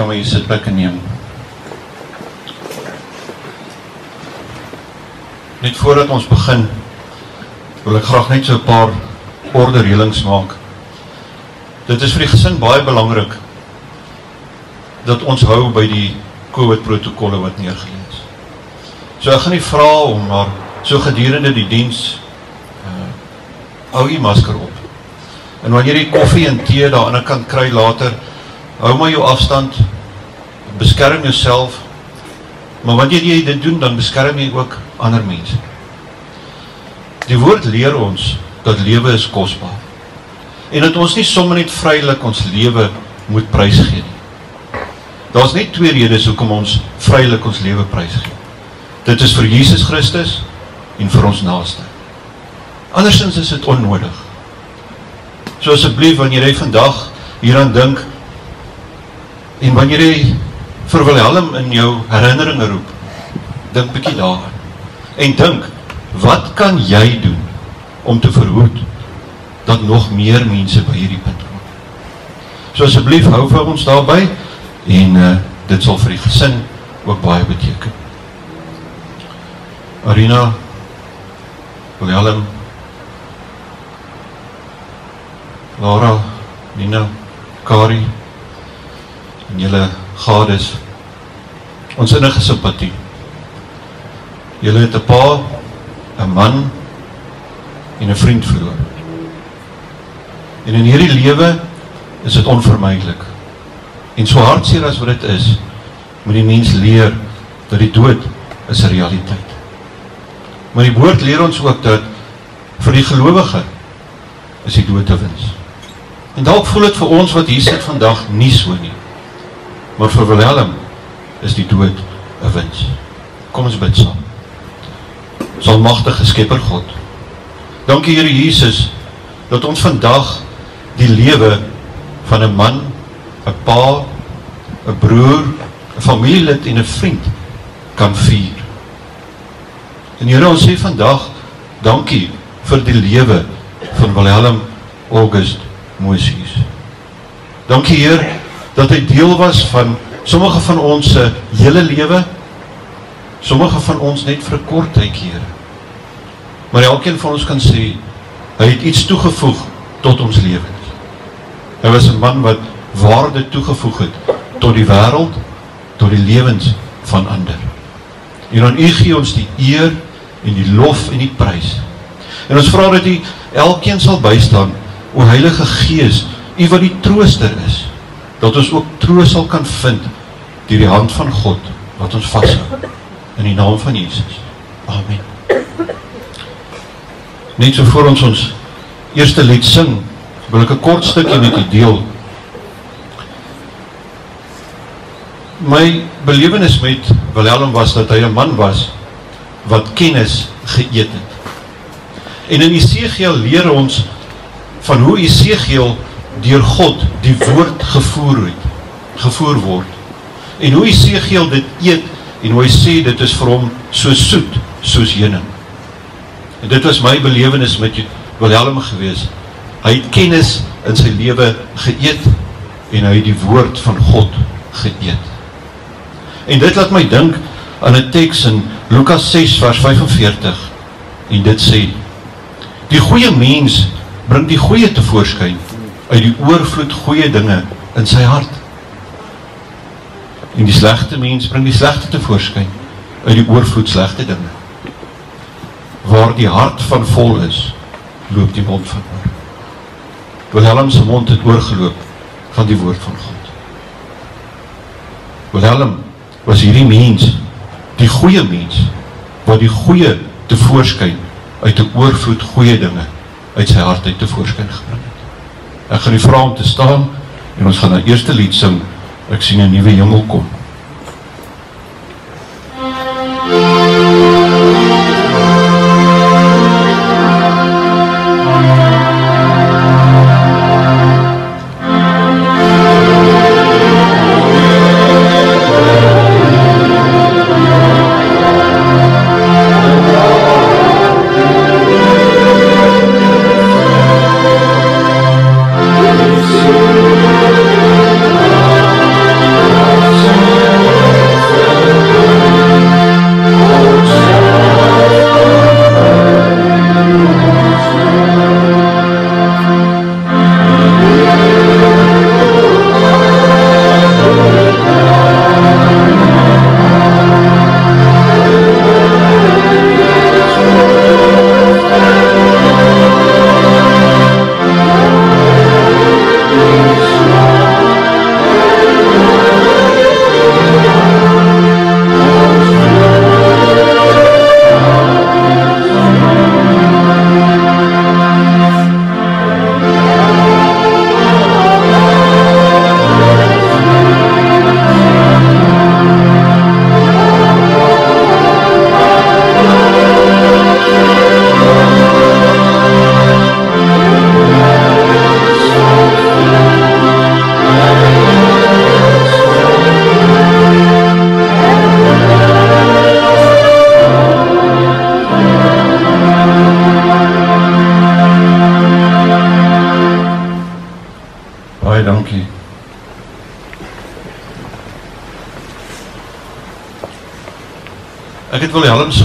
kan my hier sitplekke neem. Net voordat ons begin wil ek graag net so 'n paar ordereëlings maak. Dit is vir die gesin baie belangrik dat ons hou by die COVID protokolle wat neergelê is. So ek gaan nie vra om maar so gedurende die diens uh hou u masker op. En wanneer jy koffie en tee daar aan die kant kry later, hou maar jou afstand. Beskerm jouself. Maar wanneer jy dit doen, dan beskerm jy ook ander mense. Die woord leer ons dat lewe is kosbaar. En dat ons nie sommer net vrylik ons lewe moet prysgee nie. Daar's net twee redes hoekom ons vrylik ons lewe prysgee. Dit is vir Jesus Christus en vir ons naaste. Andersins is dit onnodig. So asseblief wanneer jy vandag hieraan dink en wanneer jy vir Wilhelm in jou herinneringe roep, dink bietjie daaraan. En dink, wat kan jy doen om te verhoed dat nog meer mense by hierdie punt kom? So asseblief hou vir ons daarby en uh, dit sal vir die gesin ook baie beteken. Arina Wilhelm Laura, Nina, Kari en julle gades ons innige simpatie. Julle het 'n pa, 'n man en 'n vriend verloor. En in hierdie lewe is dit onvermydelik. En so hartseer as wat dit is, moet die mens leer dat die dood is 'n realiteit. Maar die woord leer ons ook dat vir die gelowige is die dood te wins. En dalk voel dit vir ons wat hier sit vandag nie so nie. Maar vir Wilhelm is die dood 'n wins. Kom ons bid saam. Almagtige Skepper God. Dankie Here Jesus dat ons vandag die lewe van 'n man, 'n pa, 'n broer, 'n familielid en 'n vriend kan vier. En Here ons sê vandag dankie vir die lewe van Wilhelm August Moses. Dankie Heer dat hy deel was van sommige van ons se hele lewe. Sommige van ons net vir 'n kort tydjie, Here. Maar elkeen van ons kan sê hy het iets toegevoeg tot ons lewens. Hy was 'n man wat waarde toegevoeg het tot die wêreld, tot die lewens van ander. En aan U gee ons die eer en die lof en die prys. En ons vra dat U elkeen sal bystaan, o Heilige Gees, U wat die trooster is, dat ons ook troos sal kan vind deur die hand van God wat ons vashou in die naam van Jesus. Amen. Net so voor ons ons eerste lied sing, wil ek 'n kort stukkie met u deel. My belewenis met Wilhelm was dat hy 'n man was wat kennis geëet het. En in Esegiel leer ons van hoe Esegiel deur God die woord gevoer het, gevoer word. En hoe Esegiel dit eet en hoe hy sê dit is vir hom so soet soos heuning. En dit was my belewenis met Wilhelm gewees. Hy het kennis in sy lewe geëet en hy het die woord van God geëet. En dit laat my dink aan 'n teks in Lukas 6 vers 45 en dit sê die goeie mens bring die goeie tevoorskyn uit die oorvloed goeie dinge in sy hart. En die slegte mens bring die slegte tevoorskyn uit die oorvloed slegte dinge. Waar die hart van vol is, loop die mond van oor. Wilhelm se mond het oorgeloop van die woord van God. Wilhelm was hierdie mens, die goeie mens, wat die goeie tevoorskyn uit 'n oorvloed goeie dinge uit sy hart uit tevoorskyn gebring het. Ek gaan u vra om te staan en ons gaan na eerste lied sing. Ek sien 'n nuwe hemel kom.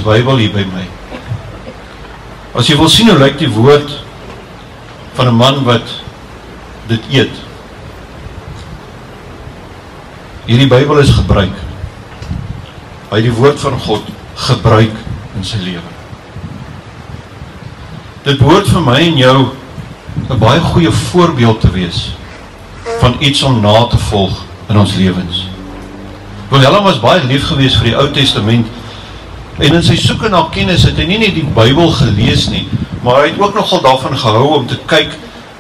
Bybel hier by my. As jy wil sien hoe lyk die woord van 'n man wat dit eet. Hierdie Bybel is gebruik. Hy die woord van God gebruik in sy lewe. Dit behoort vir my en jou 'n baie goeie voorbeeld te wees van iets om na te volg in ons lewens. Willem was baie lief geweest vir die Ou Testament En in sy soeke na kennis het hy nie net die Bybel gelees nie, maar hy het ook nogal daarvan gehou om te kyk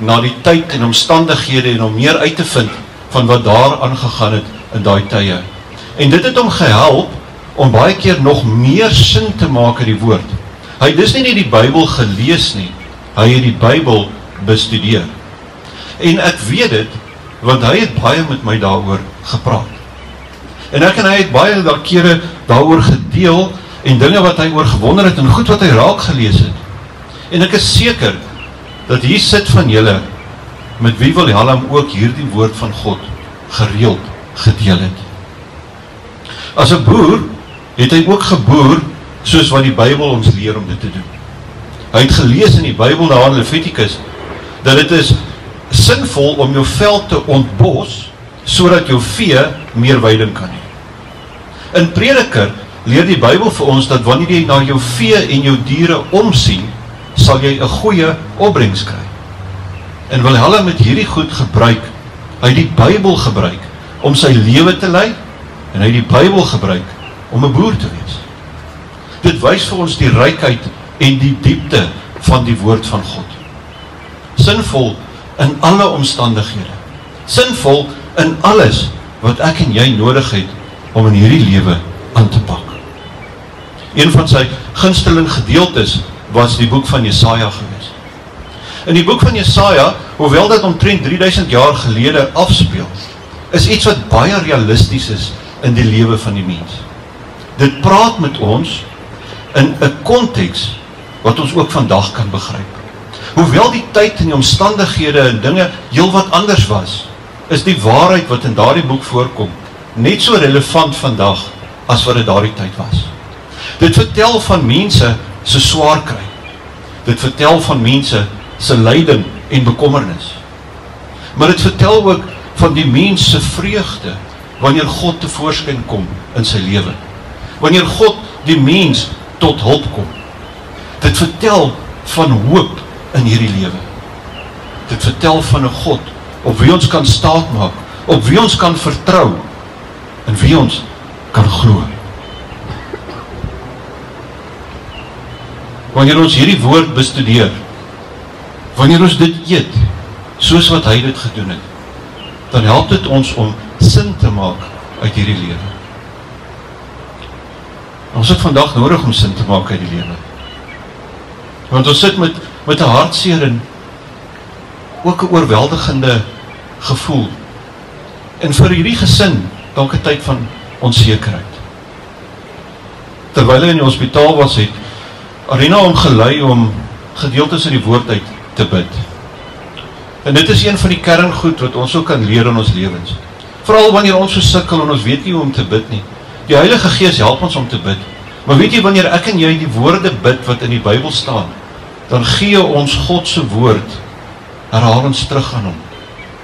na die tyd en omstandighede en om meer uit te vind van wat daar aangegaan het in daai tye. En dit het hom gehelp om baie keer nog meer sin te maak uit die woord. Hy het dus nie net die Bybel gelees nie, hy het die Bybel bestudeer. En ek weet dit want hy het baie met my daaroor gepraat. En ek en hy het baie daardie kere daaroor gedeel en dinge wat hy oor gewonder het en goed wat hy raak gelees het. En ek is seker dat hier sit van julle met wie wil Hallam ook hierdie woord van God gereeld gedeel het. As 'n boer het hy ook geboer soos wat die Bybel ons leer om dit te doen. Hy het gelees in die Bybel daar in Levitikus dat dit is sinvol om jou veld te ontbos sodat jou vee meer weiding kan hê. In Prediker leer die Bybel vir ons dat wanneer jy na jou vee en jou diere omsien, sal jy 'n goeie opbrengs kry. En wil hulle met hierdie goed gebruik, hy die Bybel gebruik om sy lewe te lei en hy die Bybel gebruik om 'n boer te wees. Dit wys vir ons die rykheid en die diepte van die woord van God. Sinvol in alle omstandighede. Sinvol in alles wat ek en jy nodig het om in hierdie lewe aan te pak. Een van sy gunsteling gedeeltes was die boek van Jesaja gewees. In die boek van Jesaja, hoewel dit omtrent 3000 jaar gelede afspeel, is iets wat baie realisties is in die lewe van die mens. Dit praat met ons in 'n konteks wat ons ook vandag kan begryp. Hoewel die tyd en die omstandighede en dinge heelwat anders was, is die waarheid wat in daardie boek voorkom net so relevant vandag as wat dit daardie tyd was. Dit vertel van mense se swaar kry. Dit vertel van mense se lyding en bekommernis. Maar dit vertel ook van die mens se vreugde wanneer God tevoorskyn kom in sy lewe. Wanneer God die mens tot hulp kom. Dit vertel van hoop in hierdie lewe. Dit vertel van 'n God op wie ons kan staatmaak, op wie ons kan vertrou en wie ons kan glo. Wanneer ons hierdie woord bestudeer, wanneer ons dit eet soos wat hy dit gedoen het, dan help dit ons om sin te maak uit hierdie lewe. Ons het vandag nodig om sin te maak uit die lewe. Want ons sit met met 'n hartseer en ook 'n oorweldigende gevoel. En vir hierdie gesin dalk 'n tyd van onsekerheid. Terwyl hy in die hospitaal was, het Arena hom gelei om gedeeltes uit die woord uit te bid. En dit is een van die kerngoed wat ons ook kan leer in ons lewens. Veral wanneer ons so sukkel en ons weet nie hoe om te bid nie. Die Heilige Gees help ons om te bid. Maar weet jy wanneer ek en jy die woorde bid wat in die Bybel staan, dan gee ons God se woord herhalings terug aan hom.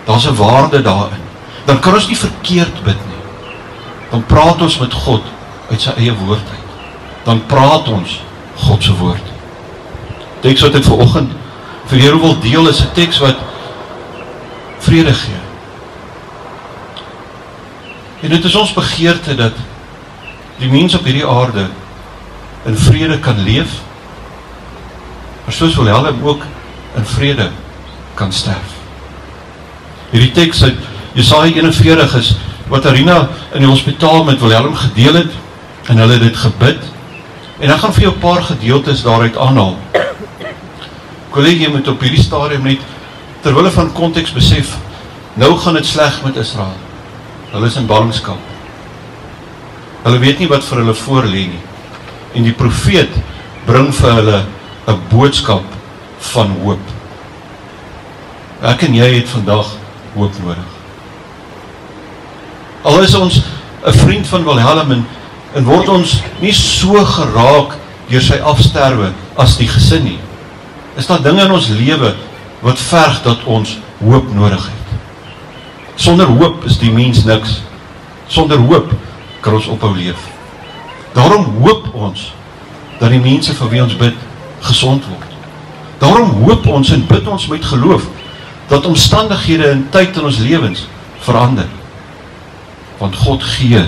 Daar's 'n waarde daarin. Dan kan ons nie verkeerd bid nie. Dan praat ons met God uit sy eie woord uit. Dan praat ons God se woord. Teks wat ek ver oggend vir julle wil deel is 'n teks wat vrede gee. En dit is ons begeerte dat die mens op hierdie aarde in vrede kan leef. Maar soos wil Helm ook in vrede kan sterf. Hierdie teks uit Jesaja 41 is wat Arina in die hospitaal met Wilhelm gedeel het en hulle het dit gebid En ek gaan vir jou 'n paar gedeeltes daaruit aanhaal. Kollegie moet op hierdie stadium net terwyl van konteks besef, nou gaan dit sleg met Israel. Hulle is in ballingskap. Hulle weet nie wat vir hulle voor lê nie. En die profeet bring vir hulle 'n boodskap van hoop. Ek en jy het vandag hoop nodig. Al is ons 'n vriend van Wilhelm en en word ons nie so geraak deur sy afsterwe as die gesin nie. Is daar dinge in ons lewe wat verg dat ons hoop nodig het? Sonder hoop is die mens niks. Sonder hoop kan ons ophou leef. Daarom hoop ons dat die mense vir wie ons bid gesond word. Daarom hoop ons en bid ons met geloof dat omstandighede en tyd in ons lewens verander. Want God gee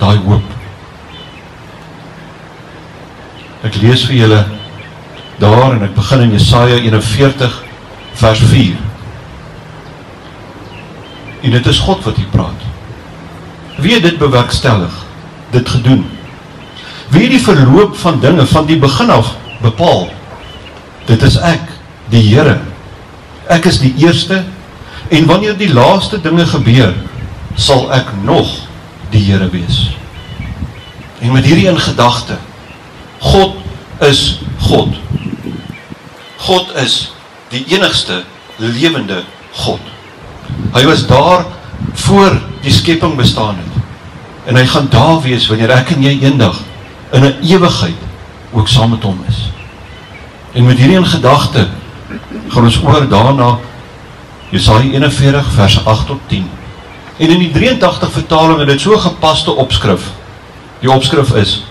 daai hoop. Ek lees vir julle daar en ek begin in Jesaja 41 vers 4. En dit is God wat hier praat. Wie dit bewerkstellig? Dit gedoen. Wie die verloop van dinge van die begin af bepaal? Dit is ek, die Here. Ek is die eerste en wanneer die laaste dinge gebeur, sal ek nog die Here wees. En met hierdie in gedagte God is God. God is die enigste lewende God. Hy was daar voor die skepping bestaan het. En hy gaan daar wees wanneer ek en jy eendag in 'n ewigheid ook saam met hom is. En met hierdie in gedagte gaan ons oor daarna Jesaja 41 vers 8 tot 10. En in die 83 vertaling het dit so gepaste opskrif. Die opskrif is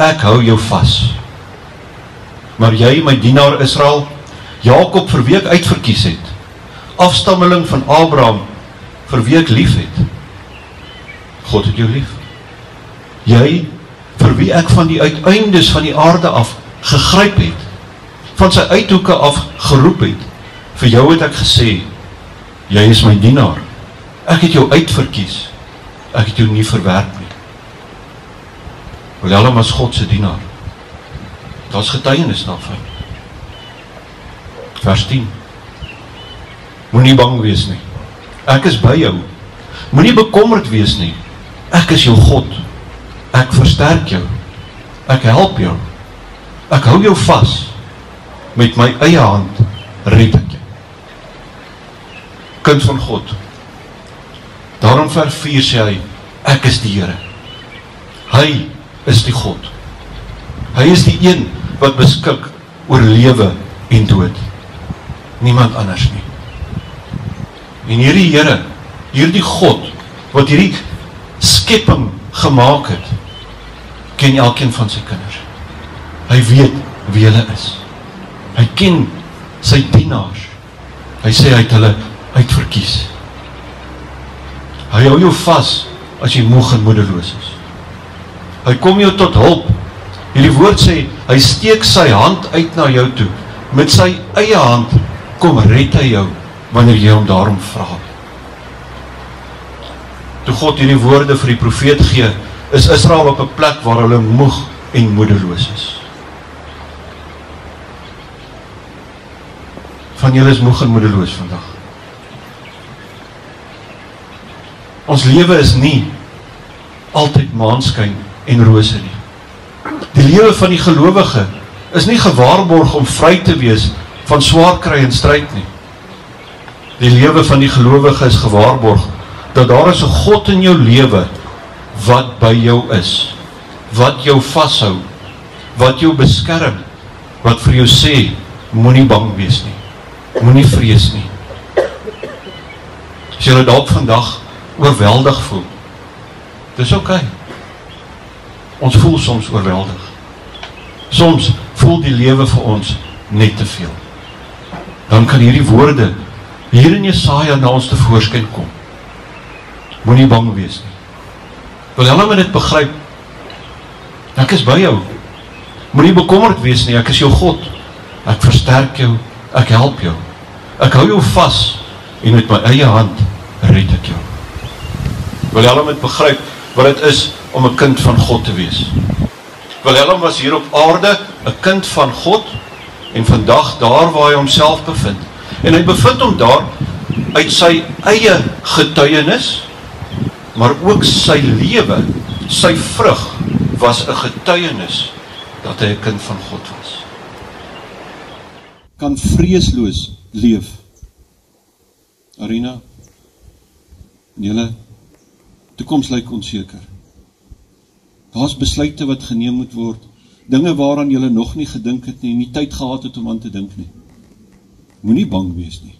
ek hou jou vas. Maar jy my dienaar Israel, Jakob vir wie ek uitverkies het, afstammeling van Abraham vir wie ek liefhet. God het jou lief. Jy vir wie ek van die uiteindes van die aarde af gegryp het, van sy uithoeke af geroep het. Vir jou het ek gesê, jy is my dienaar. Ek het jou uitverkies. Ek het jou nie verwerp nie. Willem was God se dienaar. Daar's getuienis daarvan. Vers 10. Moenie bang wees nie. Ek is by jou. Moenie bekommerd wees nie. Ek is jou God. Ek versterk jou. Ek help jou. Ek hou jou vas. Met my eie hand red ek jou. Kind van God. Daarom vers 4 sê hy, ek is die Here. Hy is die God. Hy is die een wat beskik oor lewe en dood. Niemand anders nie. En hierdie Here, hierdie God wat hierdie skepping gemaak het, ken elkeen van sy kinders. Hy weet wie hulle is. Hy ken sy dienaars. Hy sê hy het hulle uitverkies. Hy hou jou vas as jy moeg en moedeloos is. Hy kom jou tot hulp. Hierdie woord sê hy steek sy hand uit na jou toe. Met sy eie hand kom red hy jou wanneer jy hom daarom vra. Toe God hierdie woorde vir die profeet gee, is Israel op 'n plek waar hulle moeg en moedeloos is. Van julle is moeg en moedeloos vandag. Ons lewe is nie altyd maanskyn en rose nie. Die lewe van die gelowige is nie gewaarborg om vry te wees van swaar kry en stryd nie. Die lewe van die gelowige is gewaarborg dat daar is 'n God in jou lewe wat by jou is, wat jou vashou, wat jou beskerm, wat vir jou sê moenie bang wees nie. Moenie vrees nie. As jy dalk vandag oorweldig voel. Dis oukei. Okay. Ons voel soms oorweldig. Soms voel die lewe vir ons net te veel. Dan kan hierdie woorde hier in Jesaja na ons te voorskyn kom. Moenie bang wees nie. Wil hulle met dit begryp? Ek is by jou. Moenie bekommerd wees nie, ek is jou God. Ek versterk jou, ek help jou. Ek hou jou vas en met my eie hand red ek jou. Wil hulle met begryp wat dit is om 'n kind van God te wees? Wilhelm was hier op aarde 'n kind van God en vandag daar waar hy homself bevind. En hy bevind hom daar uit sy eie getuienis maar ook sy lewe, sy vrug was 'n getuienis dat hy 'n kind van God was. Kan vreesloos leef. Arena. Julle toekoms lyk onseker. Daar's besluite wat geneem moet word, dinge waaraan jy nog nie gedink het nie, nie tyd gehad het om aan te dink nie. Moenie bang wees nie.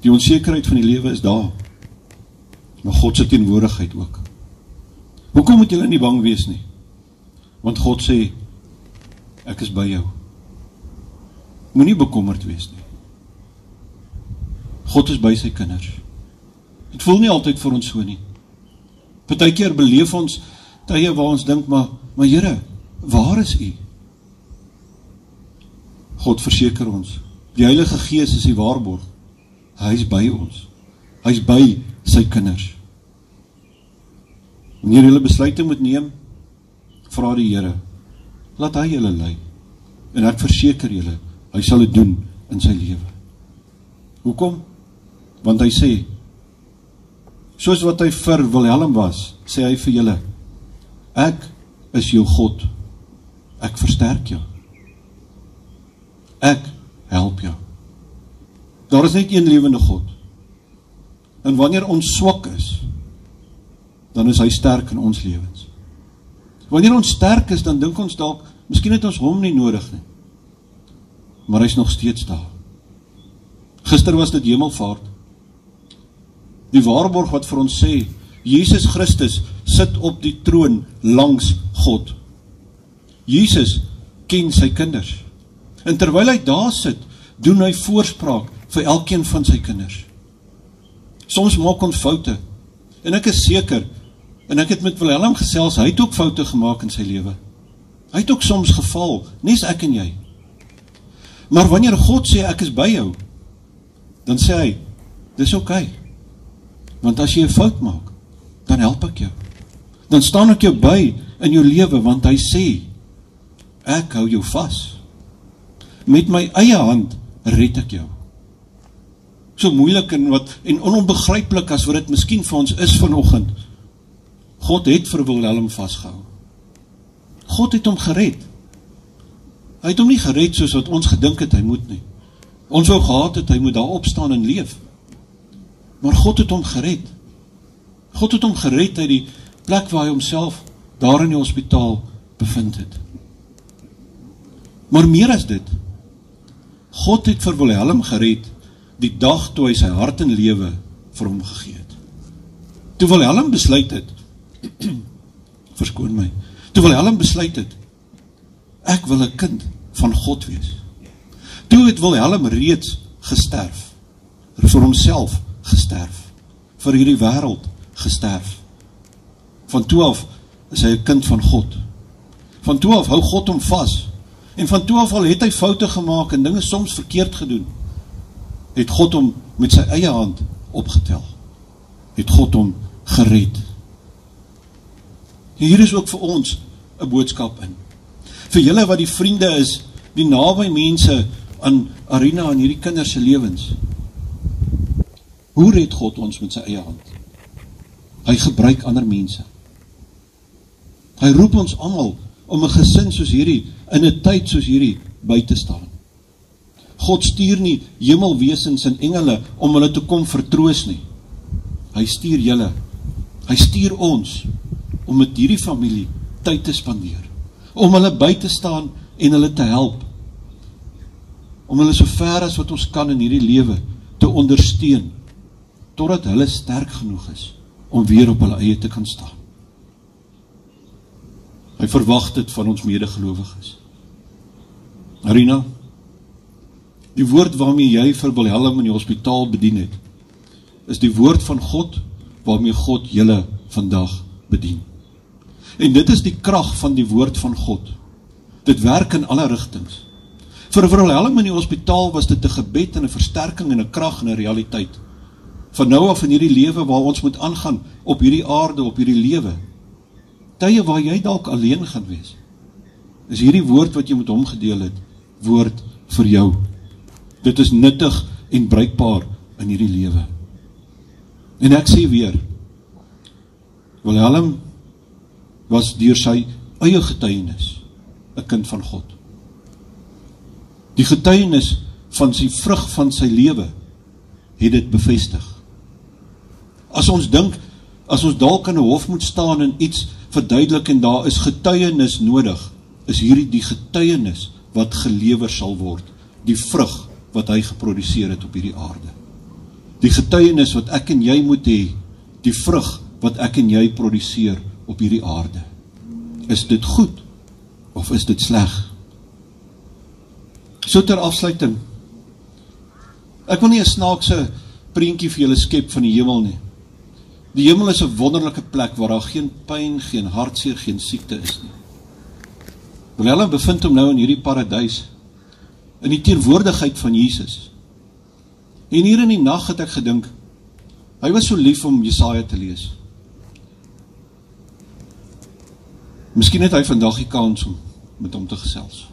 Die onsekerheid van die lewe is daar maar God se teenwoordigheid ook. Hoekom moet julle nie bang wees nie? Want God sê ek is by jou. Moenie bekommerd wees nie. God is by sy kinders. Dit voel nie altyd vir ons so nie. Partykeer beleef ons tye waar ons dink maar maar Here, waar is U? God verseker ons, die Heilige Gees is die waarborg. Hy is by ons. Hy's by sy kinders. Wanneer hulle besluite moet neem, vra die Here, laat hy hulle lei. En ek verseker julle, hy sal dit doen in sy lewe. Hoekom? Want hy sê soos wat hy vir Wilhelm was, sê hy vir julle, ek is jou God. Ek versterk jou. Ek help jou. Daar is net een lewende God. En wanneer ons swak is, dan is hy sterk in ons lewens. Wanneer ons sterk is, dan dink ons dalk, miskien het ons hom nie nodig nie. Maar hy's nog steeds daar. Gister was dit Hemelvaart. Die waarborg wat vir ons sê, Jesus Christus sit op die troon langs God. Jesus ken sy kinders. En terwyl hy daar sit, doen hy voorspraak vir elkeen van sy kinders. Soms maak ons foute. En ek is seker en ek het met Wilhelm gesels, hy het ook foute gemaak in sy lewe. Hy het ook soms geval, nes ek en jy. Maar wanneer God sê ek is by jou, dan sê hy, dis oukei. Okay. Want as jy 'n fout maak, dan help ek jou. Dan staan ek jou by in jou lewe want hy sê ek hou jou vas. Met my eie hand red ek jou. So moeilik en wat en onbegryplik as wat dit miskien vir ons is vanoggend. God het vir Wilhelm vasgehou. God het hom gered. Hy het hom nie gered soos wat ons gedink het hy moet nie. Ons wou gehad het hy moet daar opstaan en leef. Maar God het hom gered. God het hom gered uit die plek waar hy homself daar in die hospitaal bevind het. Maar meer as dit, God het vir Wilhelm gered die dag toe hy sy hart en lewe vir hom gegee het. Toe Wilhelm besluit het verskoon my. Toe Wilhelm besluit het ek wil 'n kind van God wees. Toe het Wilhelm reeds gesterf vir homself gesterf vir hierdie wêreld gesterf. Van toe af is hy 'n kind van God. Van toe af hou God hom vas. En van toe af al het hy foute gemaak en dinge soms verkeerd gedoen, het God hom met sy eie hand opgetel. Het God hom gered. Hier is ook vir ons 'n boodskap in. Vir julle wat die vriende is, die naby mense aan Arena en hierdie kinders se lewens. Hoe red God ons met sy eie hand? Hy gebruik ander mense. Hy roep ons almal om 'n gesin soos hierdie in 'n tyd soos hierdie by te staan. God stuur nie hemelwesens en engele om hulle te kom vertroos nie. Hy stuur julle. Hy stuur ons om met hierdie familie tyd te spandeer, om hulle by te staan en hulle te help. Om hulle so ver as wat ons kan in hierdie lewe te ondersteun totdat hulle sterk genoeg is om weer op hulle eie te kan staan. Hy verwag dit van ons medegelowiges. Arina, die woord waarmee jy vir Wilhelm in die hospitaal bedien het, is die woord van God waarmee God julle vandag bedien. En dit is die krag van die woord van God. Dit werk in alle rigtings. Vir Wilhelm in die hospitaal was dit 'n gebed en 'n versterking en 'n krag en 'n realiteit. Van nou af in hierdie lewe waar ons moet aangaan op hierdie aarde, op hierdie lewe, tye waar jy dalk alleen gaan wees. Is hierdie woord wat jy met hom gedeel het, woord vir jou. Dit is nuttig en bruikbaar in hierdie lewe. En ek sê weer, Wilhelm was deur sy eie getuienis 'n kind van God. Die getuienis van sy vrug van sy lewe het dit bevestig. As ons dink as ons dalk in 'n hof moet staan en iets verduidelik en daar is getuienis nodig, is hierdie die getuienis wat gelewer sal word, die vrug wat hy geproduseer het op hierdie aarde. Die getuienis wat ek en jy moet hê, die vrug wat ek en jy produseer op hierdie aarde. Is dit goed of is dit sleg? So ter afsluiting. Ek wil nie 'n snaakse prentjie vir julle skep van die hemel nie. Die hemel is 'n wonderlike plek waar daar geen pyn, geen hartseer, geen siekte is nie. Hoewel hulle bevind hom nou in hierdie paradys in die teenwoordigheid van Jesus. En hier in die nag het ek gedink hy was so lief om Jesaja te lees. Miskien het hy vandag die kans om met hom te gesels.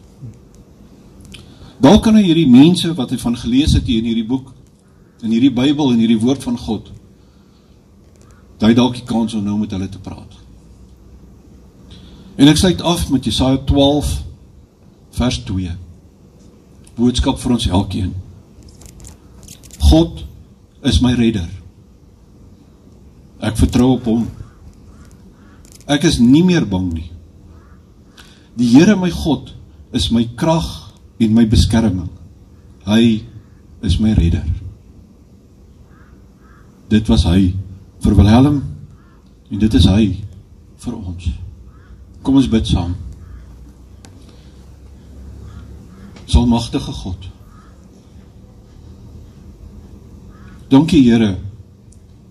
Dalk kan hy hierdie mense wat hy van gelees het hier in hierdie boek in hierdie Bybel en hierdie woord van God daai dalk die kans om nou met hulle te praat. En ek sluit af met Jesaja 12 vers 2. Boodskap vir ons elkeen. God is my redder. Ek vertrou op hom. Ek is nie meer bang nie. Die Here my God is my krag en my beskerming. Hy is my redder. Dit was hy vir Wilhelm en dit is hy vir ons. Kom ons bid saam. Almagtige God. Dankie Here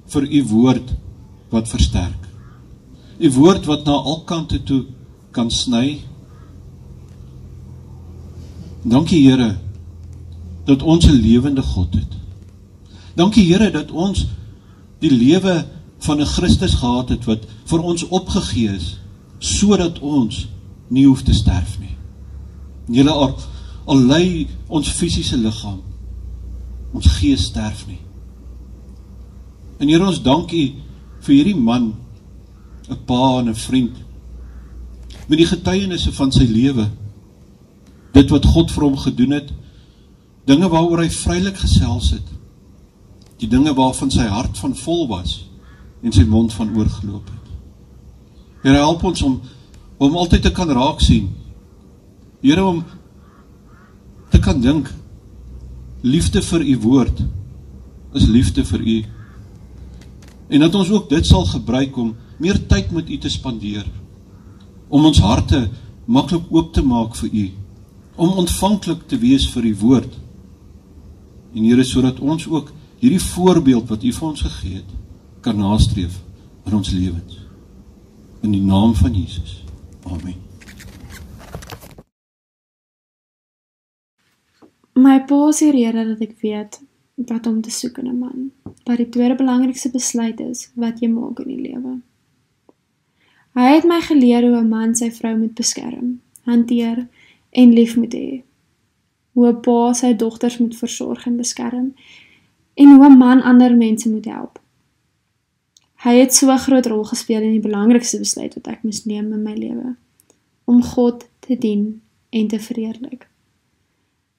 vir u woord wat versterk. U woord wat na al kante toe kan sny. Dankie Here dat ons 'n lewende God het. Dankie Here dat ons die lewe van 'n Christus gehad het wat vir ons opgegee is sodat ons nie hoef te sterf nie. Julle al, al lei ons fisiese liggaam ons gees sterf nie. En Here ons dankie vir hierdie man, 'n pa en 'n vriend met die getuienisse van sy lewe. Dit wat God vir hom gedoen het, dinge waaroor hy vrylik gesels het. Die dinge waarvan sy hart van vol was en sy mond van oorgeloop het. Here help ons om om altyd te kan raak sien. Here om te kan dink liefde vir u woord is liefde vir u. En dat ons ook dit sal gebruik om meer tyd met u te spandeer. Om ons harte maklik oop te maak vir u. Om ontvanklik te wees vir u woord. En Here sodat ons ook hierdie voorbeeld wat u vir ons gegee het kan nastreef in ons lewens. In die naam van Jesus. Amen. My pa sê rede dat ek weet wat om te soek in 'n man. Dat die tweede belangrikste besluit is wat jy maak in die lewe. Hy het my geleer hoe 'n man sy vrou moet beskerm, hanteer en lief moet hê. Hoe 'n pa sy dogters moet versorg en beskerm en hoe 'n man ander mense moet help. Hy het so 'n groot rol gespeel in die belangrikste besluit wat ek moes neem in my lewe, om God te dien en te verheerlik.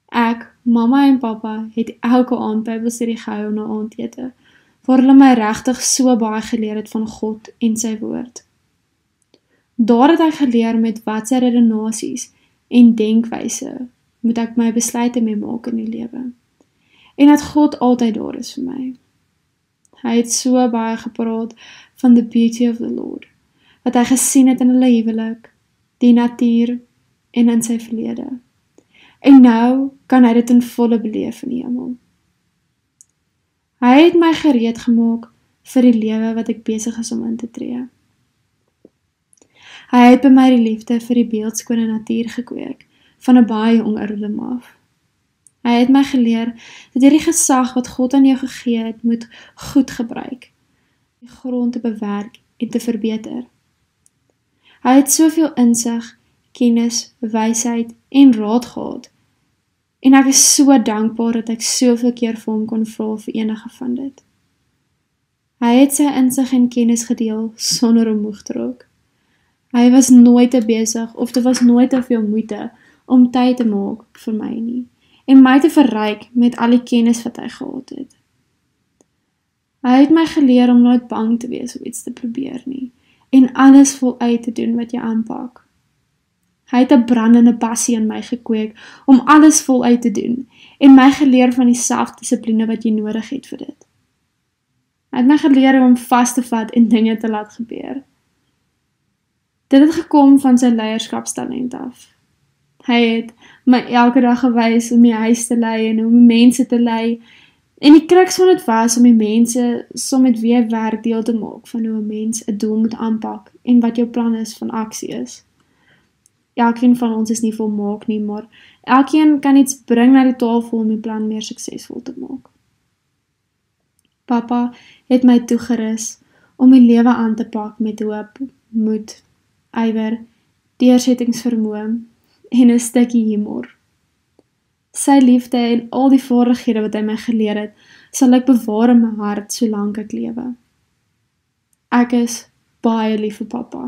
Ek, mamma en pappa het elke aand Bybelstudie gehou na aandete, waar hulle my regtig so baie geleer het van God en sy woord. Daar het ek geleer met watse redenasies en denkwyse moet ek my besluite mee maak in die lewe. En dat God altyd daar is vir my. Hy het so baie gepraat van the beauty of the Lord, wat hy gesien het in hulle huwelik, die natuur en in sy verlede. En nou kan hy dit in volle beleef in die hemel. Hy het my gereed gemaak vir die lewe wat ek besig is om in te tree. Hy het by my die liefde vir die beeldskone natuur gekweek van 'n baie jong ouderdom af. Hy het my geleer dat hierdie gesag wat God aan jou gegee het, moet goed gebruik, die grond te bewerk en te verbeter. Hy het soveel insig kennis, wysheid en raad gehad. En ek is so dankbaar dat ek soveel keer vir hom kon vra vir enige van dit. Hy het sy insig en kennis gedeel sonder om moeg te raak. Hy was nooit te besig of dit was nooit te veel moeite om tyd te maak vir my nie en my te verryk met al die kennis wat hy gehad het. Hy het my geleer om nooit bang te wees om iets te probeer nie en alles voluit te doen wat jy aanpak. Hy het 'n brandende passie in my gekweek om alles voluit te doen en my geleer van die selfdissipline wat jy nodig het vir dit. Hy het my geleer om vas te vat en dinge te laat gebeur. Dit het gekom van sy leierskapstalent af. Hy het my elke dag gewys om my huis te lei en om mense te lei. En die kruks van dit was om die mense som met wie werk deel te maak van hoe 'n mens 'n doel moet aanpak en wat jou plan is van aksie is elkeen van ons is nie volmaak nie, maar elkeen kan iets bring na die tafel om die plan meer suksesvol te maak. Papa het my toegerus om my lewe aan te pak met hoop, moed, ywer, deursettingsvermoë en 'n stukkie humor. Sy liefde en al die vaardighede wat hy my geleer het, sal ek bewaar in my hart solank ek lewe. Ek is baie lief vir pappa.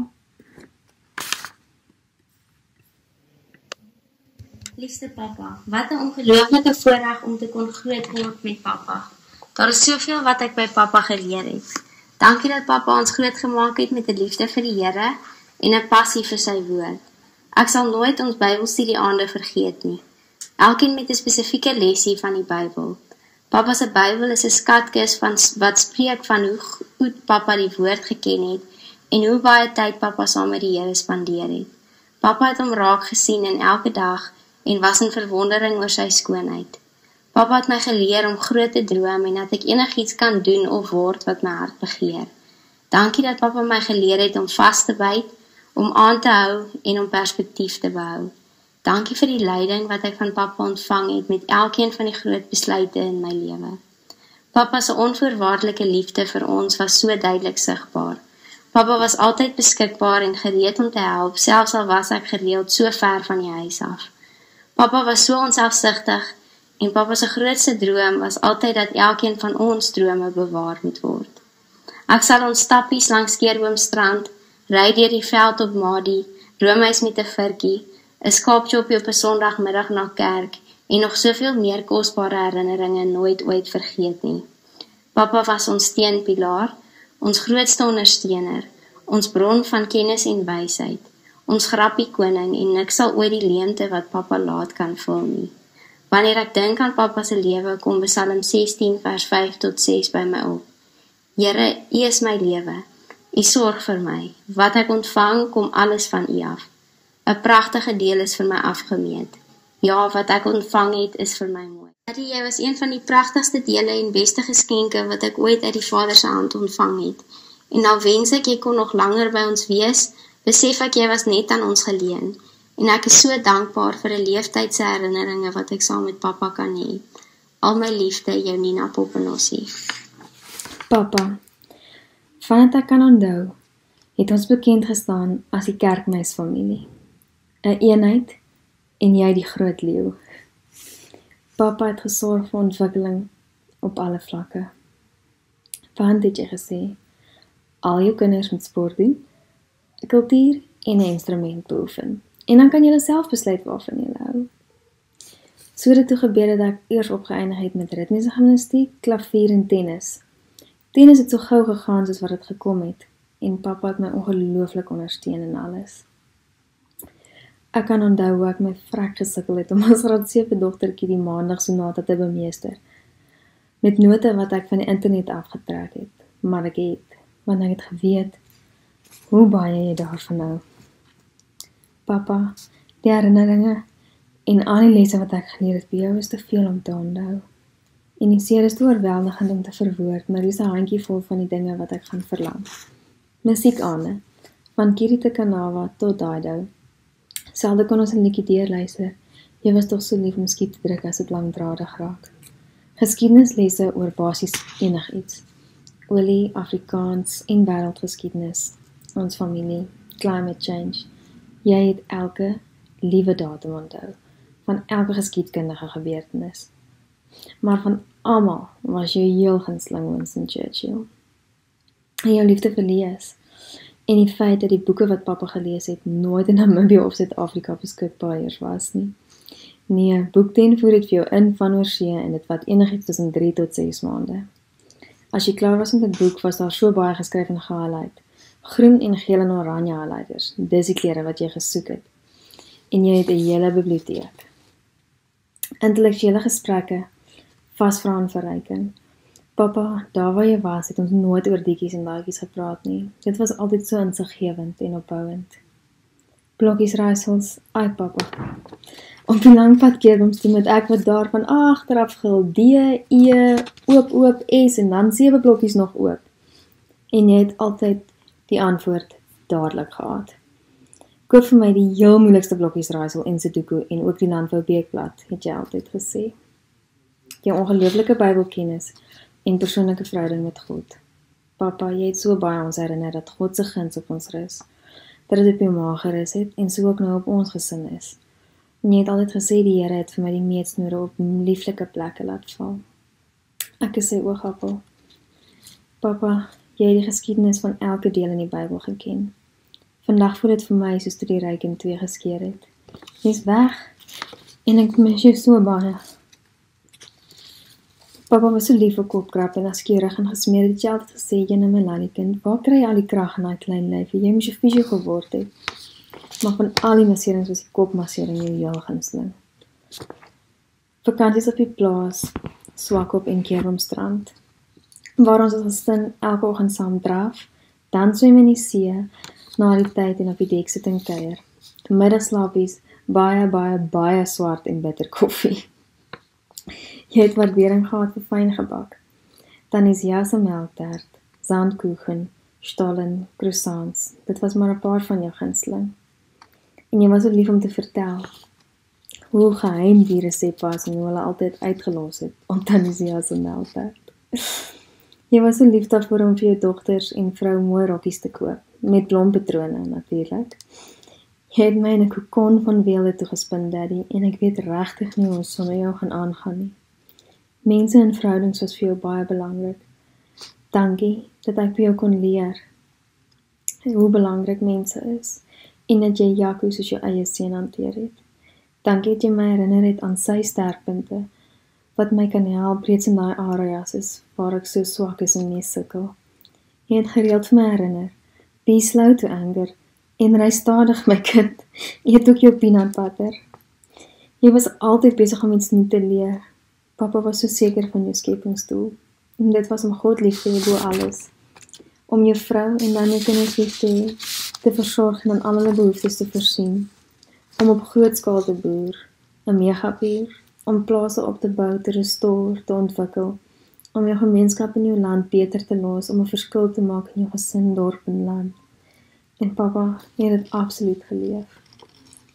Liefste pappa, wat 'n ongelooflike voorreg om te kon groot word met pappa. Daar is soveel wat ek by pappa geleer het. Dankie dat pappa ons groot gemaak het met 'n liefde vir die Here en 'n passie vir sy woord. Ek sal nooit ons Bybelstudie aande vergeet nie. Elkeen met 'n spesifieke lesie van die Bybel. Pappa se Bybel is 'n skatkis van wat spreek van hoe goed pappa die woord geken het en hoe baie tyd pappa saam met die Here spandeer het. Pappa het hom raak gesien in elke dag en was in verwondering oor sy skoonheid. Papa het my geleer om groot te droom en dat ek enigiets kan doen of word wat my hart begeer. Dankie dat papa my geleer het om vas te byt, om aan te hou en om perspektief te behou. Dankie vir die leiding wat ek van papa ontvang het met elkeen van die groot besluite in my lewe. Papa se onvoorwaardelike liefde vir ons was so duidelik sigbaar. Papa was altyd beskikbaar en gereed om te help, selfs al was ek gereeld so ver van die huis af. Papa was so onselfsugtig En pappa se grootste droom was altyd dat elkeen van ons drome bewaar moet word. Ek sal ons stappies langs Keerboomstrand, ry deur die veld op Madi, roomhuis met 'n virkie, 'n skaapchoppie op 'n Sondagmiddag na kerk en nog soveel meer kosbare herinneringe nooit ooit vergeet nie. Pappa was ons steunpilaar, ons grootste ondersteuner, ons bron van kennis en wysheid, ons grappie koning en niks sal ooit die leemte wat pappa laat kan vul nie. Wanneer ek dink aan pappa se lewe, kom Psalm 16 vers 5 tot 6 by my op. Here, U is my lewe. U sorg vir my. Wat ek ontvang, kom alles van U af. 'n Pragtige deel is vir my afgemeet. Ja, wat ek ontvang het, is vir my mooi. Daddy, jy was een van die pragtigste dele en beste geskenke wat ek ooit uit die Vader se hand ontvang het. En nou wens ek jy kon nog langer by ons wees, besef ek jy was net aan ons geleen. En ek is so dankbaar vir 'n leeftydse herinneringe wat ek saam met pappa kan hê. Al my liefde, jou Nina Poppenossie. Pappa, vandat ek kan onthou, het ons bekend gestaan as die kerkmeisfamilie. 'n een Eenheid en jy die groot leeu. Pappa het gesorg vir ontwikkeling op alle vlakke. Want het jy gesê, al jou kinders moet sport doen, kultuur en 'n instrument beoefen. En dan kan jy self besluit waarvan jy hou. So dit toe gebeur dat ek eers opgeëindig het met ritmiese gimnastiek, klavier en tennis. Tennis het so gou gegaan soos wat dit gekom het en pappa het my ongelooflik ondersteun in alles. Ek kan onthou hoe ek my vrek gesukkel het om as graad 7 dogtertjie die maandagsonate te bemeester met note wat ek van die internet afgetrek het, maar ek het want ek het geweet hoe baie jy daarvan hou. Pappa, die herinneringe en al die lesse wat ek geleer het by jou is te veel om te onthou. En die seer is oorweldigend om te verwoord, maar dis 'n handjievol van die dinge wat ek gaan verlang. Musiekane van Kirite Kanawa tot Daido. Selde kon ons 'n liedjie deurluister. Jy was tog so lief om skiet te druk as dit lankdradig raak. Geskiedenislesse oor basies enigiets. Olie, Afrikaans en wêreldgeskiedenis. Ons familie, climate change. Jy het elke liewe datum onthou van elke geskiedkundige gebeurtenis. Maar van almal was jy heel gunsteling Winston Churchill. En jou liefde vir lees en die feit dat die boeke wat pappa gelees het nooit in Namibië of Suid-Afrika beskikbaar eers was nie. Nee, boekten voer dit vir jou in van oorsee en dit vat enigiets tussen 3 tot 6 maande. As jy klaar was met die boek, was daar so baie geskryf en gehighlight. Groen en geel en oranje highlighters. Dis die kleure wat jy gesoek het. En jy het 'n hele biblioteek. Intellektuele gesprekke vasvra en verryking. Pappa, daar waar jy was, het ons nooit oor dietjies en daadjies gepraat nie. Dit was altyd so insiggewend en opbouend. Blokkies raaisels, ai pappa. Op die lang pad keer ons toe met ek wat daar van agteraf gil D E oop oop S en dan sewe blokkies nog oop. En jy het altyd die antwoord dadelik gehad. Koop vir my die heel moeilikste blokkies raaisel en Sudoku en ook die landbou beekblad, het jy altyd gesê jou ongelooflike Bybelkennis en persoonlike verhouding met God. Pappa, jy het so baie ons herinner dat God se guns op ons rus. Dat dit op jou ma gerus het en so ook nou op ons gesin is. En jy het altyd gesê die Here het vir my die meetsnore op lieflike plekke laat val. Ek is sy oogappel. Pappa, jy het die geskiedenis van elke deel in die Bybel geken. Vandag voel dit vir my soos toe die ryk in twee geskeur het. Jy's weg en ek mis jou so baie. Pappa was so lief vir kopkrap en as keurig en gesmeer het jy altyd gesê jy my lannie kind, waar kry jy al die krag in daai klein lyfie? Jy moes so fisio geword het. Maar van al die masserings was die kopmassering jou heel gunsteling. Vakansies op die plaas, Swakop en Keromstrand. Waar ons as gesin elke oggend saam draf, dan swem in die see, na die tyd en op die dek sit en kuier. Middagslaapies, baie baie baie swart en bitter koffie. Jy het waardering gehad vir fyn gebak. Dan is jase melktert, sandkuchen, stollen, croissants. Dit was maar 'n paar van jou gunsteling. En jy was so lief om te vertel hoe geheim die resep was en hoe hulle altyd uitgelos het om dan is jase melktert. Jy was so lief daarvoor om vir jou dogters en vrou mooi rokkies te koop met blompatrone natuurlik. Jy het my in 'n kokon van weelde toegespin, Daddy, en ek weet regtig nie hoe ons sonder jou gaan aangaan nie. Mense en verhoudings was vir jou baie belangrik. Dankie dat ek by jou kon leer hoe belangrik mense is en dat jy Jaco soos jou eie seun hanteer het. Dankie dat jy my herinner het aan sy sterkpunte wat my kan help reeds in daai areas is waar ek so swak is en mee sukkel. Jy het gereeld vir my herinner. Be slow to anger en ry stadig my kind. Eet ook jou peanut butter. Jy was altyd besig om iets nuut te leer. Pappa was so seker van jou skepingsdoel. En dit was om God lief te hê bo alles. Om jou vrou en dan jou kinders lief te hê, te versorg en aan al hulle behoeftes te voorsien. Om op groot skaal te boer, 'n megaboer, om plase op te bou, te restoreer, te ontwikkel om jou gemeenskap in jou land beter te los, om 'n verskil te maak in jou gesin, dorp en land. En pappa, jy het dit absoluut geleef.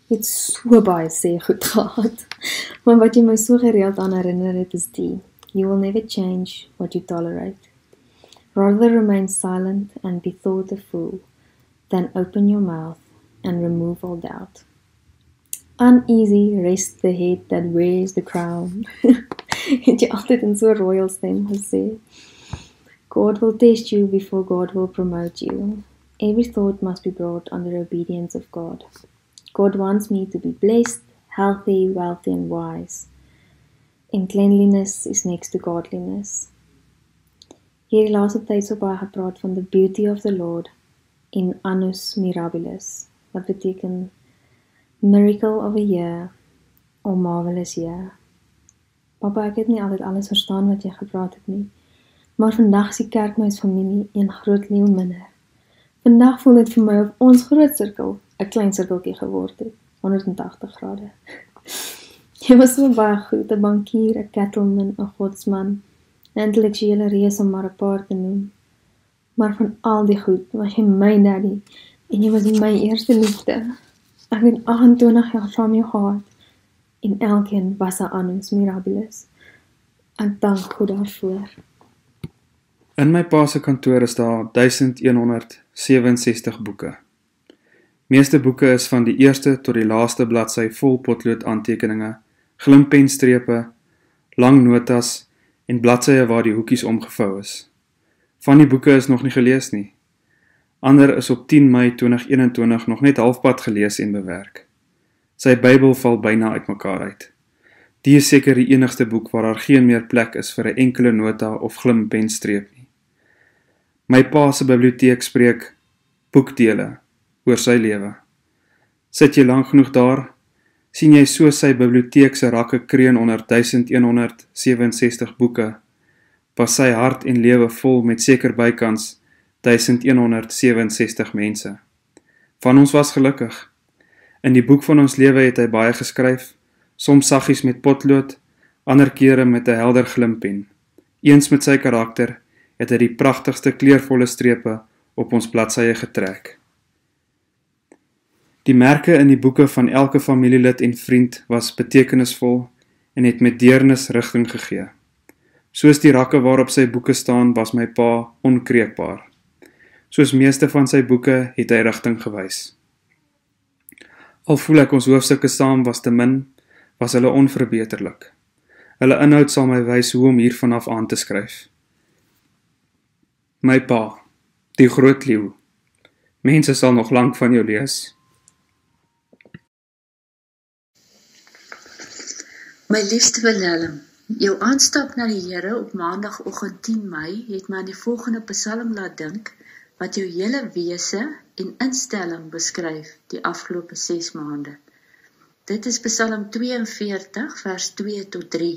Het so baie sê goed gehad. Maar wat jy my so gereeld aan herinner het is die you will never change what you tolerate. Rather remain silent and be thought a fool than open your mouth and remove all doubt. Uneasy rests the head that wears the crown. het jy altyd in so royal stem gesê. God will test you before God will promote you. Every thought must be brought under obedience of God. God wants me to be blessed, healthy, wealthy and wise. And cleanliness is next to godliness. Hierdie laaste tyd so baie gepraat van the beauty of the Lord in annus mirabilis wat beteken miracle of a year or marvelous year. Pappa, ek het nie altyd alles verstaan wat jy gepraat het nie. Maar vandag is die kerkmeis familie een groot leeu minder. Vandag voel dit vir my of ons groot sirkel 'n klein sirkeltjie geword het, 180 grade. Jy was so baie goed, 'n bankier, 'n cattleman, 'n godsman, 'n intellektuele reus om maar 'n paar te noem. Maar van al die goed was jy my daddy en jy was my eerste liefde. Ek het 28 jaar met jou gehad en elkeen was 'n annus mirabilis. En dank God daarvoor. In my pa se kantoor is daar 1167 boeke. Meeste boeke is van die eerste tot die laaste bladsy vol potlood aantekeninge, glimpenstrepe, lang notas en bladsye waar die hoekies omgevou is. Van die boeke is nog nie gelees nie. Ander is op 10 Mei 2021 nog net halfpad gelees en bewerk. Sy Bybel val byna uitmekaar uit. Die is seker die enigste boek waar daar geen meer plek is vir 'n enkele nota of glimpenstreep. My pa se biblioteek spreek boekdele oor sy lewe. Sit jy lank genoeg daar, sien jy so sy biblioteek se rakke kreun onder 1167 boeke. Was sy hart en lewe vol met seker bykans 1167 mense. Van ons was gelukkig. In die boek van ons lewe het hy baie geskryf, soms saggies met potlood, ander kere met 'n helder glimpen. Eens met sy karakter het hy die pragtigste kleurvolle strepe op ons bladsye getrek. Die merke in die boeke van elke familielid en vriend was betekenisvol en het met deernis rigting gegee. Soos die rakke waarop sy boeke staan, was my pa onkreukbaar. Soos meeste van sy boeke het hy rigting gewys. Al voel ek ons hoofstukke saam was te min, was hulle onverbeterlik. Hulle inhoud sal my wys hoe om hiervan af aan te skryf. My pa, die groot leeu. Mense sal nog lank van jou lees. My liefste Willem, jou aanstap na die Here op maandagooggend 10 Mei het my aan die volgende Psalm laat dink wat jou hele wese en instelling beskryf die afgelope 6 maande. Dit is Psalm 42 vers 2 tot 3.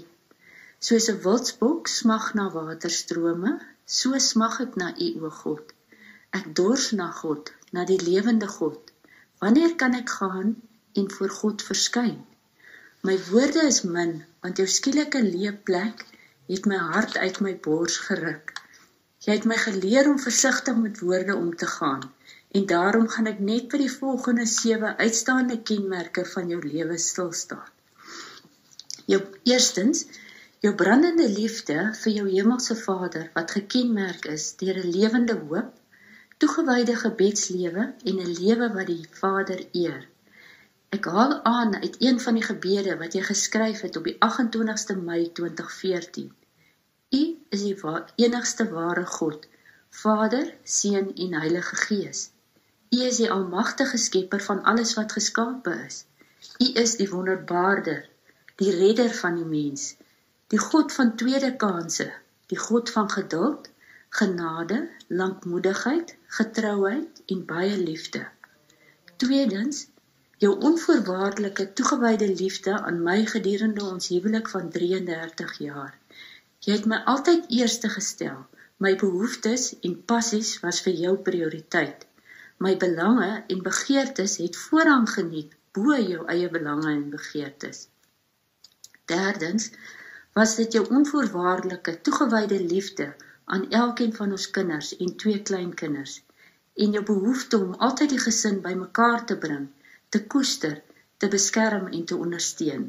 Soos 'n wildsbok smag na waterstrome, so smag ek na U o God. Ek dors na God, na die lewende God. Wanneer kan ek gaan en voor God verskyn? My woorde is min, want jou skielike leeplek het my hart uit my bors geruk. Jy het my geleer om versigtig met woorde om te gaan en daarom gaan ek net by die volgende 7 uitstaande kenmerke van jou lewe stil staan. Jou eerstens, jou brandende liefde vir jou hemelse Vader wat gekenmerk is deur 'n lewende hoop, toegewyde gebedslewe en 'n lewe wat die Vader eer. Ek haal aan uit een van die gebede wat jy geskryf het op die 28ste Mei 2014. U is die wa enigste ware God, Vader, Seun en Heilige Gees. U is die almagtige skepper van alles wat geskape is. U is die wonderbaarder, die redder van die mens, die God van tweede kansse, die God van geduld, genade, lankmoedigheid, getrouheid en baie liefde. Tweedens, jou onvoorwaardelike toegewyde liefde aan my gedurende ons huwelik van 33 jaar. Jy het my altyd eerste gestel. My behoeftes en passies was vir jou prioriteit. My belange en begeertes het voorrang geniet bo jou eie belange en begeertes. Derdens, was dit jou onvoorwaardelike toegewyde liefde aan elkeen van ons kinders en twee kleinkinders en jou behoefte om altyd die gesin bymekaar te bring te koester, te beskerm en te ondersteun.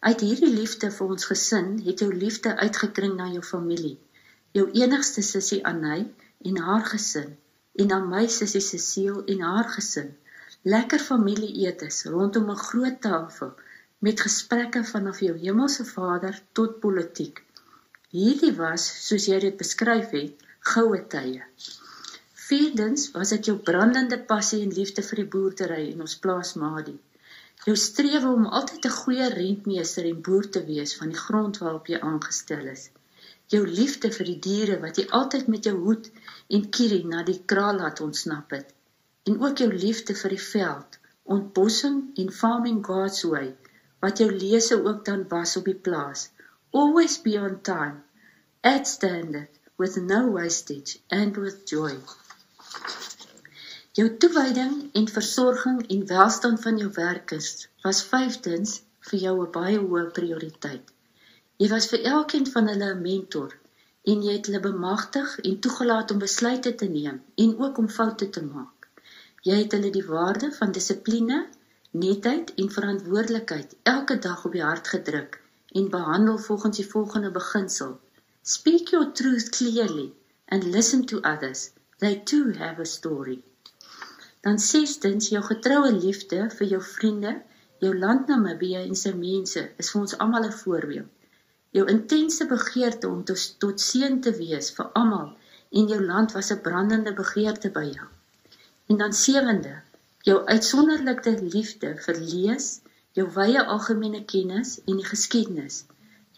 Uit hierdie liefde vir ons gesin het jou liefde uitgekring na jou familie, jou enigste sussie Anay en haar gesin en aan my sussie Cecile en haar gesin. Lekker familieetes rondom 'n groot tafel met gesprekke vanaf jou hemelse Vader tot politiek. Hierdie was, soos jy dit beskryf het, goue tye. Vierdens was dit jou brandende passie en liefde vir die boerdery en ons plaas Madi. Jou strewe om altyd 'n goeie rentmeester en boer te wees van die grond waarop jy aangestel is. Jou liefde vir die diere wat jy altyd met jou hoed en kierie na die kraal laat ontsnap het. En ook jou liefde vir die veld, ontbossing en farming God's way wat jou lese ook dan was op die plaas. Always be on time. At standard with no wastage and with joy. Jou toewyding en versorging en welstand van jou werkers was vyftens vir jou 'n baie hoë prioriteit. Jy was vir elkeen van hulle 'n mentor en jy het hulle bemagtig en toegelaat om besluite te neem en ook om foute te maak. Jy het hulle die waarde van dissipline, netheid en verantwoordelikheid elke dag op die hart gedruk en behandel volgens die volgende beginsel: Speak your truth clearly and listen to others. They too have a story. Dan sestens jou getroue liefde vir jou vriende, jou land Namibië en sy mense is vir ons almal 'n voorbeeld. Jou intense begeerte om tot, tot seën te wees vir almal en jou land was 'n brandende begeerte by jou. En dan sewende, jou uitsonderlike liefde vir lees, jou wye algemene kennis en die geskiedenis.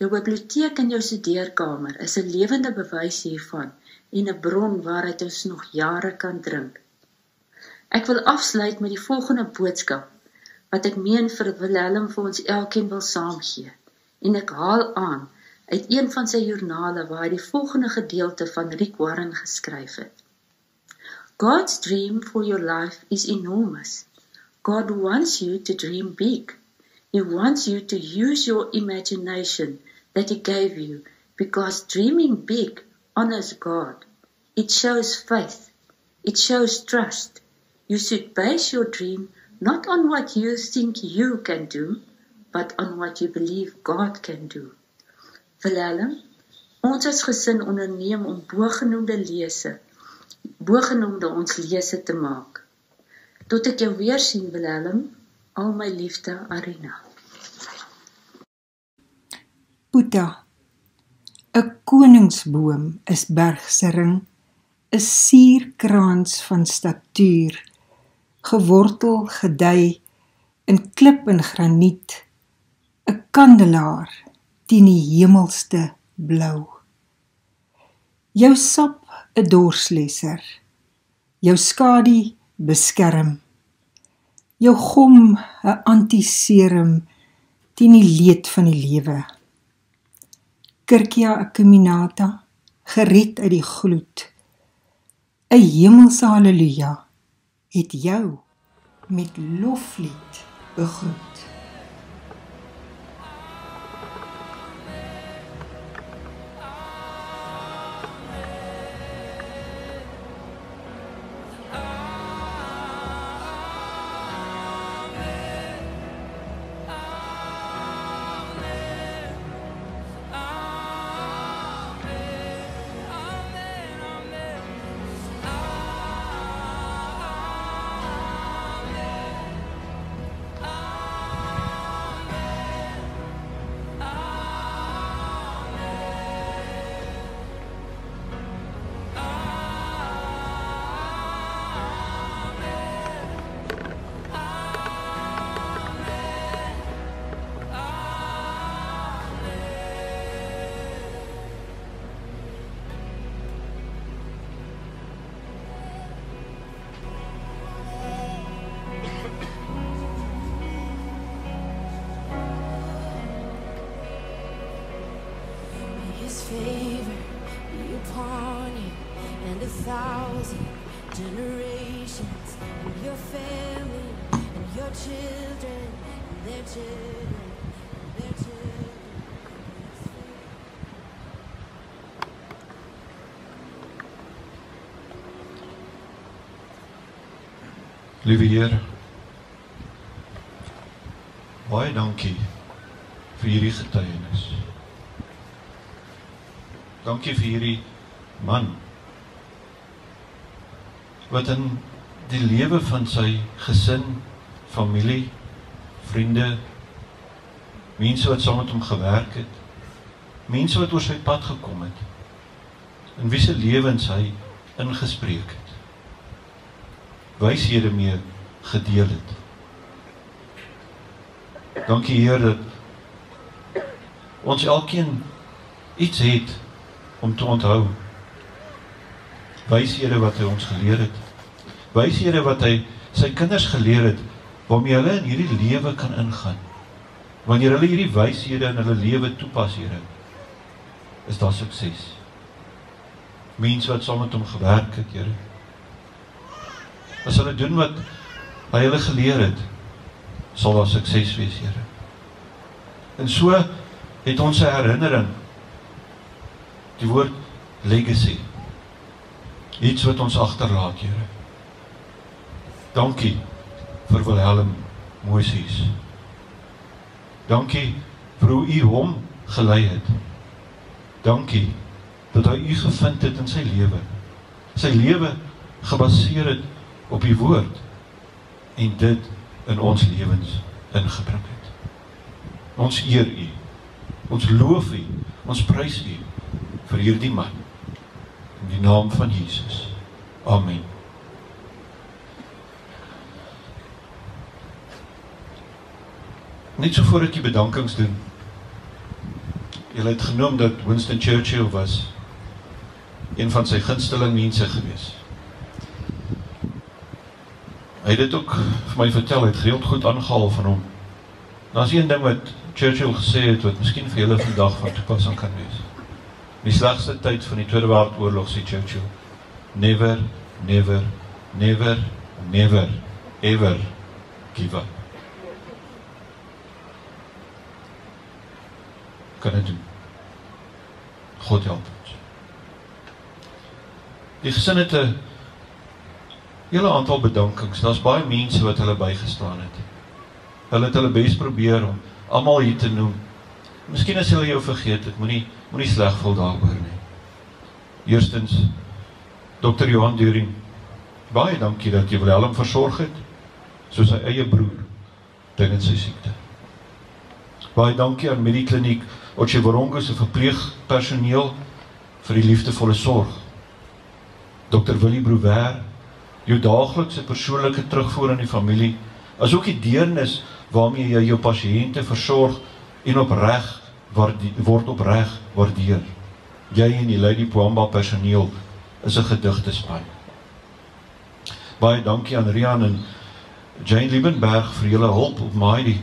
Jou biblioteek in jou studeerkamer is 'n lewende bewys hiervan en 'n bron waaruit ons nog jare kan drink. Ek wil afsluit met die volgende boodskap wat ek meen vir Willem vir ons elkeen wil saamgee. En ek haal aan uit een van sy joernale waar hy die volgende gedeelte van Rick Warren geskryf het. God's dream for your life is enormous. God wants you to dream big. He wants you to use your imagination that he gave you because dreaming big honors God. It shows faith. It shows trust. You should base your dream not on what you think you can do, but on what you believe God can do. Willem, ons as gesin onderneem om bogenoemde lese, bogenoemde ons lese te maak. Tot ek jou weer sien, Willem, al my liefde, Arina. Puta 'n koningsboom is bergsering, 'n suurkrans van statuur, gewortel gedei in klip en graniet, 'n kandelaar teen die hemelste blou. Jou sap 'n dorslesser, jou skadu beskerm, jou gom 'n antiserum teen die leed van die lewe. Kirkia acuminata, gered uit die gloed. 'n Hemelse haleluja het jou met loflied begroet. Liewe Here. Baie dankie vir hierdie getuienis. Dankie vir hierdie man wat in die lewe van sy gesin, familie, vriende, mense wat saam met hom gewerk het, mense wat oor sy pad gekom het, in wie se lewens hy ingespreek het wyshede mee gedeel het. Dankie Heer dat ons elkeen iets het om te onthou. Wyshede wat hy ons geleer het. Wyshede wat hy sy kinders geleer het waarmee hulle in hierdie lewe kan ingaan. Wanneer hulle hierdie wyshede in hulle lewe toepas, Here, is daar sukses. Mense wat saam met hom gewerk het, Here, as hulle doen wat hy hulle geleer het, sal daar sukses wees, Here. En so het ons 'n herinnering. Die woord legacy. Iets wat ons agterlaat, Here. Dankie vir Wilhelm Moses. Dankie vir hoe u hom gelei het. Dankie dat hy u gevind het in sy lewe. Sy lewe gebaseer het op die woord en dit in ons lewens ingebring het. Ons eer U. Ons loof U. Ons prys U vir hierdie man in die naam van Jesus. Amen. Net so voor ek die bedankings doen. Julle het genoem dat Winston Churchill was een van sy gunsteling mense geweest. Hy het dit ook vir my vertel, hy het gereeld goed aangehaal van hom. Daar's een ding wat Churchill gesê het wat miskien vir julle vandag van toepassing kan wees. Die slegste tyd van die Tweede Wêreldoorlog sê Churchill, never, never, never, never ever give up. Kan dit doen? God help ons. Die gesin het 'n hele aantal bedankings. Daar's baie mense wat hulle bygestaan het. Hulle het hulle bes probeer om almal hier te noem. Miskien as hulle jou vergeet het, moenie moenie sleg voel daaroor nie. Eerstens Dr. Johan During. Baie dankie dat jy Willem versorg het soos sy eie broer tydens sy siekte. Baie dankie aan Medikliniek Otjiwarongo se verpleegpersoneel vir die liefdevolle sorg. Dr. Willie Brouwer jou daaglikse persoonlike terugvoer in die familie, asook die deernis waarmee jy jou pasiënte versorg en opreg word opreg waardeer. Jy en die Lady Poamba personeel is 'n gedigte span. Baie dankie aan Rian en Jane Liebenberg vir julle hulp op Maidi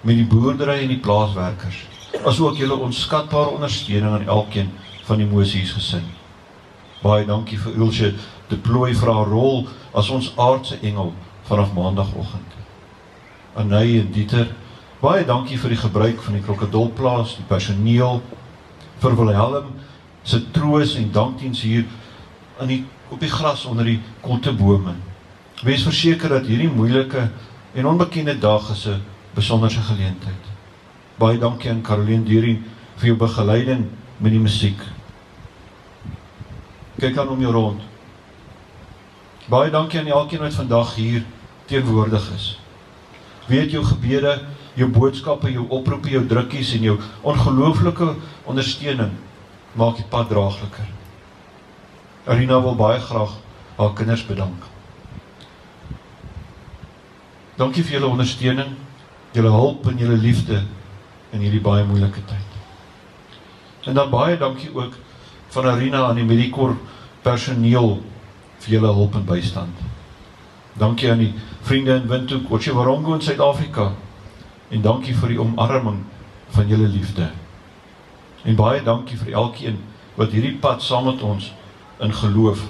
met die boerdery en die plaaswerkers. Asook julle onskatbare ondersteuning aan elkeen van die Moses gesin. Baie dankie vir Ulse deploy vir haar rol as ons aardse engel vanaf maandagooggend. Anay en Dieter, baie dankie vir die gebruik van die krokodilplaas, die personeel vir Wilhelm se troos en dankdiens hier in die op die gras onder die kottebome. Wees verseker dat hierdie moeilike en onbekende dag is 'n besonderse geleentheid. Baie dankie aan Caroline During vir jou begeleiding met die musiek. Kyk aan om jou rond. Baie dankie aan elkeen wat vandag hier teenwoordig is. Weet jou gebede, jou boodskappe, jou oproepe, jou drukkies en jou ongelooflike ondersteuning maak die pad draagliker. Arina wil baie graag haar kinders bedank. Dankie vir julle ondersteuning, julle hulp en julle liefde in hierdie baie moeilike tyd. En dan baie dankie ook van Arina aan die Medicor personeel vir julle hulp en bystand. Dankie aan die vriende in Windhoek, Otjiwarongo in Suid-Afrika. En dankie vir die omarming van julle liefde. En baie dankie vir elkeen wat hierdie pad saam met ons in geloof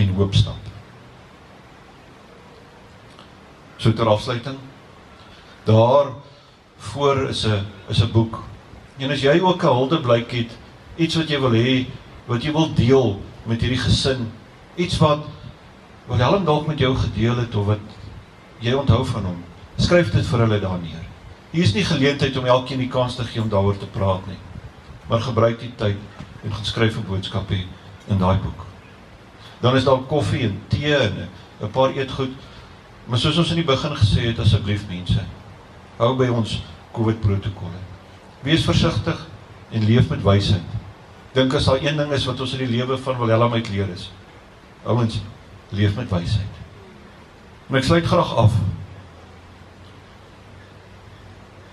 en hoop stap. So ter afsluiting. Daar voor is 'n is 'n boek. En as jy ook 'n huldeblyk het, iets wat jy wil hê, wat jy wil deel met hierdie gesin, iets wat wat Helen dalk met jou gedeel het of wat jy onthou van hom, skryf dit vir hulle daar neer. Hier is nie geleentheid om elkeen die kans te gee om daaroor te praat nie. Maar gebruik die tyd en gaan skryf 'n boodskap hier in daai boek. Dan is daar koffie en tee en 'n paar eetgoed. Maar soos ons in die begin gesê het, asseblief mense, hou by ons COVID protokolle. Wees versigtig en leef met wysheid. Dink as daar een ding is wat ons in die lewe van Wilhelm uit leer is. Ouens, leef met wysheid. Maar ek sluit graag af.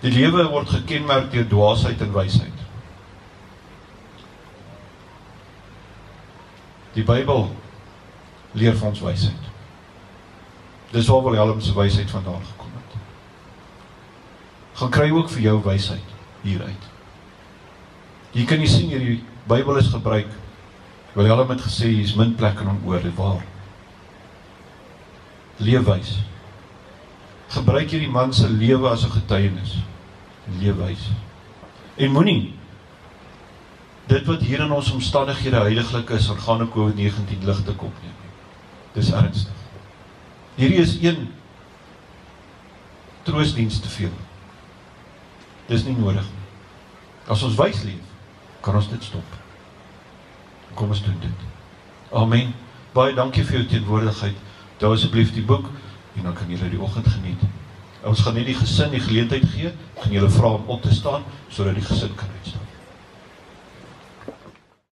Die lewe word gekenmerk deur dwaasheid en wysheid. Die Bybel leer vir ons wysheid. Dis waar Wilhelm se wysheid vandaan gekom het. Gaan kry ook vir jou wysheid hieruit. Jy kan nie sien hierdie Bybel is gebruik. Wilhelm het gesê hier's min plek in hom oor, dit waar. Leef wys. Gebruik hierdie man se lewe as 'n getuienis. Leef wys. En moenie dit wat hier in ons omstandighede heiliglik is, organe COVID-19 lig te kop neem. Dis ernstig. Hierdie is een troostdiens te veel. Dis nie nodig nie. As ons wys leef, kan ons dit stop. Kom ons doen dit. Amen. Baie dankie vir jou teenwoordigheid. Daar asseblief die boek en dan kan julle die oggend geniet. Ons gaan net die gesin die geleentheid gee, gaan julle vra om op te staan sodat die gesin kan uitstap.